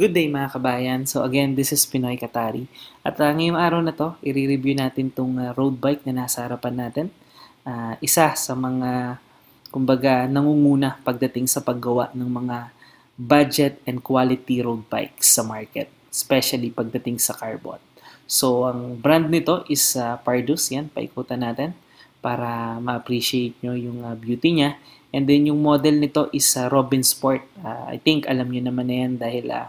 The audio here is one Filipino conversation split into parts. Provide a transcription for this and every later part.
Good day mga kabayan. So again, this is Pinoy Katari. At uh, ngayong araw na to, i-review natin tong uh, road bike na nasa harapan natin. Uh, isa sa mga, kumbaga, nangunguna pagdating sa paggawa ng mga budget and quality road bikes sa market, especially pagdating sa carbon. So ang brand nito is uh, Pardus. Yan, paikutan natin para ma-appreciate nyo yung uh, beauty niya. And then yung model nito is uh, Robin Sport. Uh, I think alam niyo naman na yan dahil uh,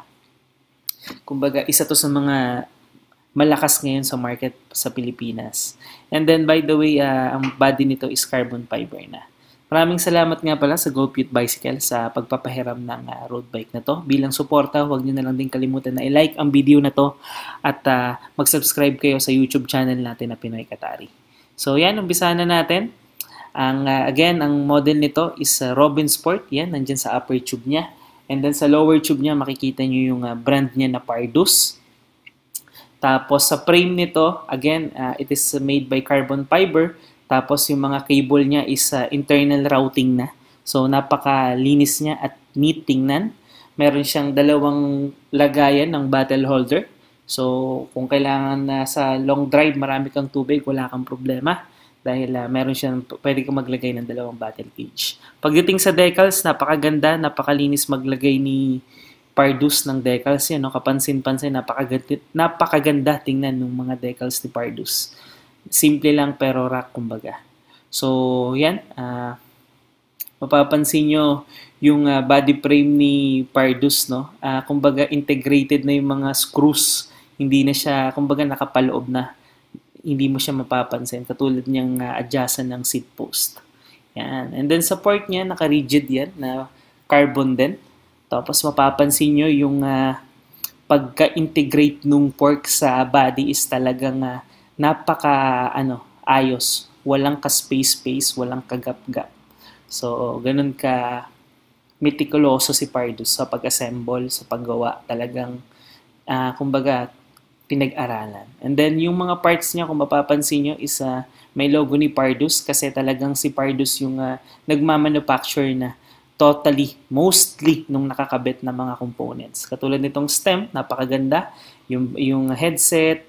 Kumbaga, isa to sa mga malakas ngayon sa market sa Pilipinas. And then, by the way, uh, ang body nito is carbon fiber na. Maraming salamat nga pala sa GoPute Bicycle sa pagpapahiram ng uh, road bike na to. Bilang suporta, huwag niyo na lang din kalimutan na i-like ang video na to at uh, mag-subscribe kayo sa YouTube channel natin na Pinoy Katari. So yan, umpisahan na natin. Ang, uh, again, ang model nito is uh, Robin Sport. Yan, nandyan sa upper tube niya. And then sa lower tube niya, makikita niyo yung uh, brand niya na Pardus. Tapos sa frame nito, again, uh, it is made by carbon fiber. Tapos yung mga cable niya is uh, internal routing na. So napakalinis niya at neat tingnan. Meron siyang dalawang lagayan ng battle holder. So kung kailangan na uh, sa long drive, marami kang tubig, wala kang problema dahil uh, meron siyang pwede kang maglagay ng dalawang battle cage. Pagdating sa decals, napakaganda, napakalinis maglagay ni Pardus ng decals yan, no? kapansin-pansin, napakaganda, napakaganda tingnan ng mga decals ni Pardus. Simple lang pero rock kumbaga. So, yan, uh, mapapansin nyo yung uh, body frame ni Pardus, no? Uh, kumbaga integrated na yung mga screws, hindi na siya, kumbaga nakapaloob na hindi mo siya mapapansin. Katulad niyang uh, adjacent ng seat post. Yan. And then sa port niya, naka-rigid yan na carbon din. Tapos mapapansin nyo yung uh, pagka-integrate nung fork sa body is talagang uh, napaka ano, ayos. Walang ka-space-space, walang ka-gap-gap. So, ganun ka meticuloso si Pardus sa pag-assemble, sa paggawa. Talagang, uh, kumbaga, pinag-aralan. And then yung mga parts niya, kung mapapansin nyo, is uh, may logo ni Pardus kasi talagang si Pardus yung uh, nagmamanufacture na totally, mostly nung nakakabit na mga components. Katulad nitong stem, napakaganda. Yung, yung headset,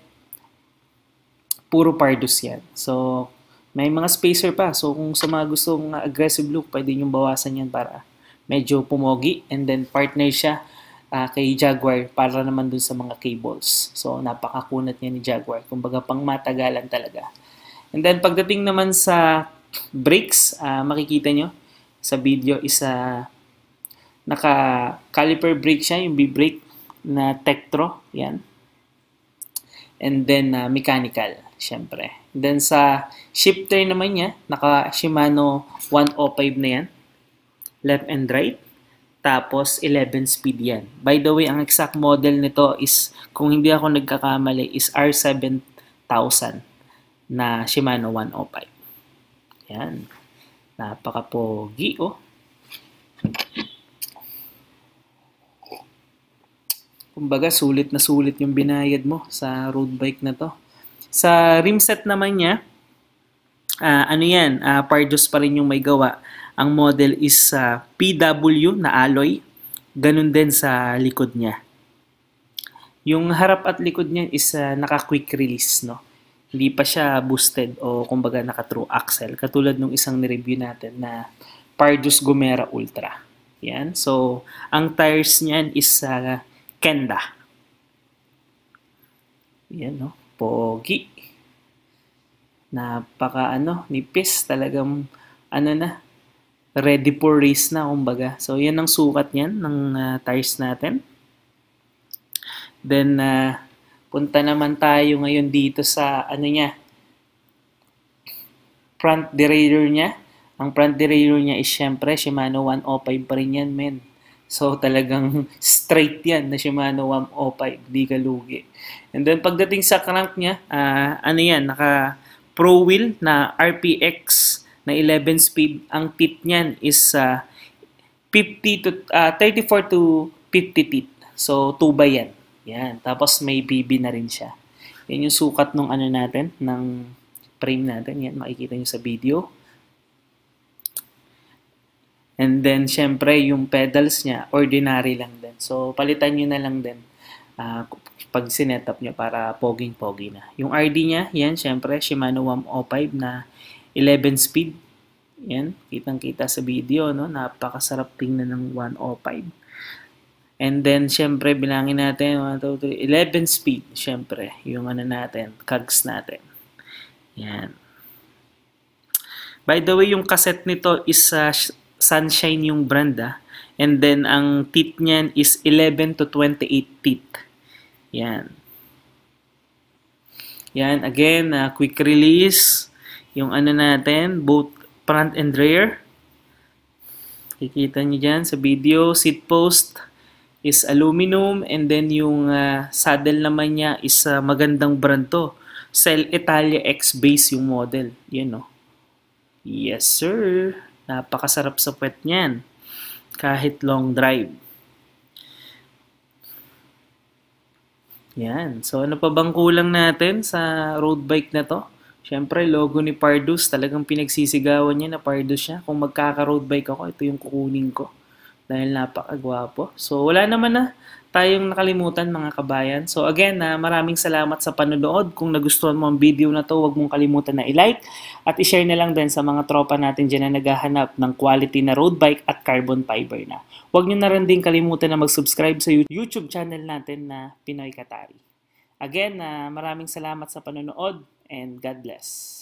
puro Pardus yan. So, may mga spacer pa. So, kung sa mga gustong aggressive look, pwede nyo bawasan yan para medyo pumogi. And then, partner siya uh, kay Jaguar para naman dun sa mga cables. So, napakakunat niya ni Jaguar. Kumbaga, pang matagalan talaga. And then, pagdating naman sa brakes, uh, makikita nyo sa video is uh, naka-caliper brake siya, yung B-brake na Tektro. Yan. And then, uh, mechanical, syempre. And then, sa shifter naman niya, naka Shimano 105 na yan. Left and right. Tapos 11 speed yan. By the way, ang exact model nito is, kung hindi ako nagkakamali, is R7000 na Shimano 105. Yan. Napaka-pogi, oh. Kumbaga, sulit na sulit yung binayad mo sa road bike na to. Sa rim set naman niya, uh, ano yan, uh, Pardus pa rin yung may gawa. Ang model is uh, PW na alloy. Ganun din sa likod niya. Yung harap at likod niya is uh, naka-quick release, no? Hindi pa siya boosted o kumbaga naka-true axle. Katulad nung isang ni-review natin na Pardus Gomera Ultra. Yan. So, ang tires niyan is uh, Kenda. Yan, no? Pogi. Napaka, ano, nipis. Talagang, ano na, ready for race na kumbaga. So yan ang sukat niyan ng uh, tires natin. Then uh, punta naman tayo ngayon dito sa ano niya front derailleur niya. Ang front derailleur niya is syempre Shimano 105 pa rin yan men. So talagang straight yan na Shimano 105, di ka lugi. And then pagdating sa crank niya, uh, ano yan, naka pro wheel na RPX na 11 speed, ang teeth niyan is uh, 50 to uh, 34 to 50 teeth. So 2 by yan. Yan. Tapos may BB na rin siya. Yan yung sukat ng ano natin, ng frame natin. Yan, makikita nyo sa video. And then, syempre, yung pedals niya, ordinary lang din. So, palitan nyo na lang din uh, pag sinetup nyo para poging-pogi na. Yung RD niya, yan, syempre, Shimano 105 na 11 speed. Yan, kitang-kita sa video, no? Napakasarap tingnan ng 105. And then, syempre, bilangin natin, 1, 2, 3, 11 speed, syempre, yung ano natin, cogs natin. Yan. By the way, yung cassette nito is uh, Sunshine yung brand ah. And then, ang teeth niyan is 11 to 28 teeth. Yan. Yan, again, uh, quick release. Yung ano natin, both front and rear. Kikita niyo dyan sa video. Seat post is aluminum. And then, yung uh, saddle naman niya is uh, magandang brand to. Cell Italia X base yung model. Yan, no? Yes, sir. Napakasarap sa puwet niyan. Kahit long drive. Yan. So, ano pa bang kulang natin sa road bike na to? Siyempre, logo ni Pardus. Talagang pinagsisigawan niya na Pardus siya. Kung magkaka-road bike ako, ito yung kukunin ko. Dahil napakagwapo. So, wala naman na tayong nakalimutan mga kabayan. So again, na uh, maraming salamat sa panonood. Kung nagustuhan mo ang video na to, huwag mong kalimutan na i-like at i-share na lang din sa mga tropa natin dyan na naghahanap ng quality na road bike at carbon fiber na. Huwag nyo na rin din kalimutan na mag-subscribe sa YouTube channel natin na Pinoy Katari. Again, uh, maraming salamat sa panonood and God bless.